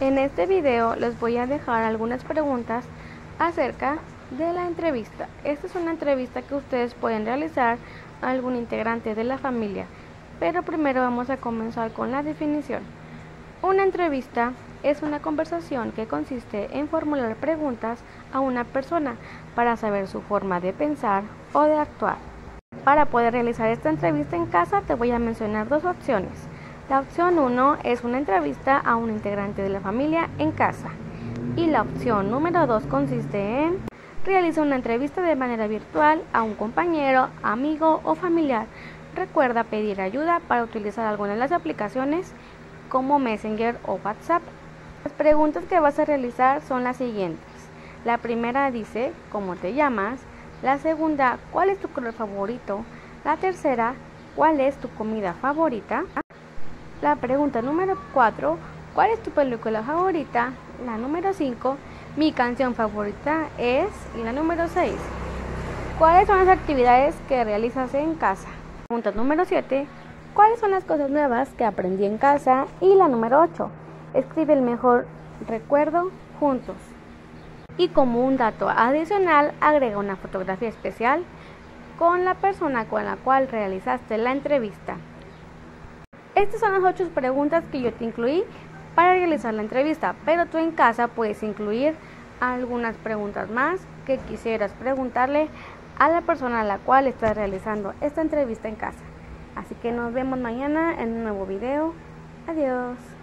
En este video les voy a dejar algunas preguntas acerca de la entrevista. Esta es una entrevista que ustedes pueden realizar a algún integrante de la familia, pero primero vamos a comenzar con la definición. Una entrevista es una conversación que consiste en formular preguntas a una persona para saber su forma de pensar o de actuar. Para poder realizar esta entrevista en casa te voy a mencionar dos opciones. La opción 1 es una entrevista a un integrante de la familia en casa. Y la opción número 2 consiste en realizar una entrevista de manera virtual a un compañero, amigo o familiar. Recuerda pedir ayuda para utilizar alguna de las aplicaciones como Messenger o WhatsApp. Las preguntas que vas a realizar son las siguientes. La primera dice, ¿cómo te llamas? La segunda, ¿cuál es tu color favorito? La tercera, ¿cuál es tu comida favorita? La pregunta número 4, ¿cuál es tu película favorita? La número 5, mi canción favorita es. Y la número 6, ¿cuáles son las actividades que realizas en casa? Pregunta número 7, ¿cuáles son las cosas nuevas que aprendí en casa? Y la número 8, escribe el mejor recuerdo juntos. Y como un dato adicional, agrega una fotografía especial con la persona con la cual realizaste la entrevista. Estas son las ocho preguntas que yo te incluí para realizar la entrevista, pero tú en casa puedes incluir algunas preguntas más que quisieras preguntarle a la persona a la cual estás realizando esta entrevista en casa. Así que nos vemos mañana en un nuevo video. Adiós.